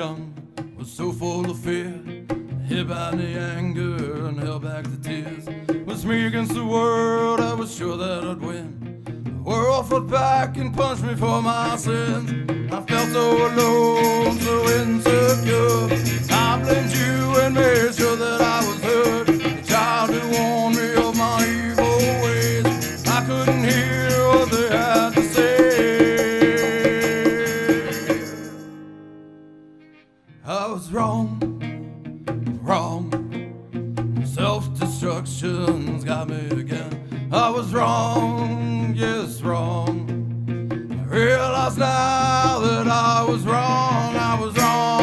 young was so full of fear. Hid by the anger and held back the tears. Was me against the world i was sure that i'd win. World back and punched me for my sins. I felt so alone, so insecure. I blamed you and made sure that I was hurt. The child who warned me of my evil ways. I couldn't hear what they had to say. I was wrong, wrong. Self destruction's got me again. I was wrong, was wrong, I was wrong.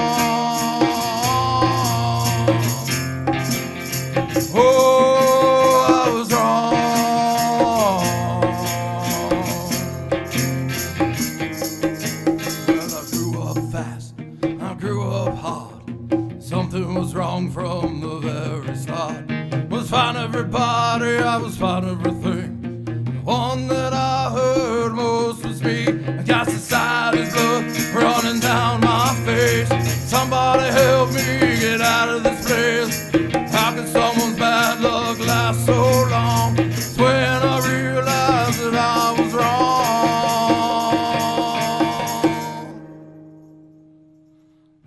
Oh, I was wrong. Well, I grew up fast, I grew up hard. Something was wrong from the very start. Was fine everybody, I was fine everything. Somebody help me get out of this place. How can someone's bad luck last so long? It's when I realized that I was wrong.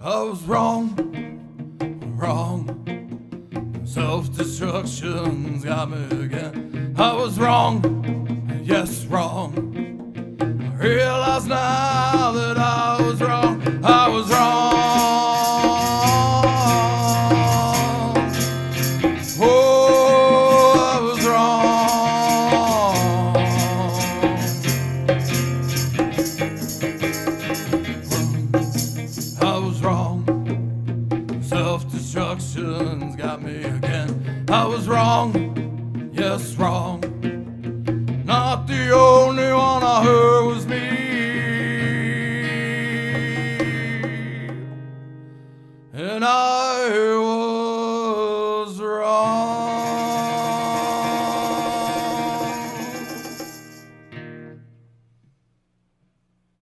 I was wrong, wrong. Self destruction's got me again. I was wrong, yes, wrong. I realize now wrong. Self-destruction's got me again. I was wrong, yes, wrong. Not the only one I heard was me. And I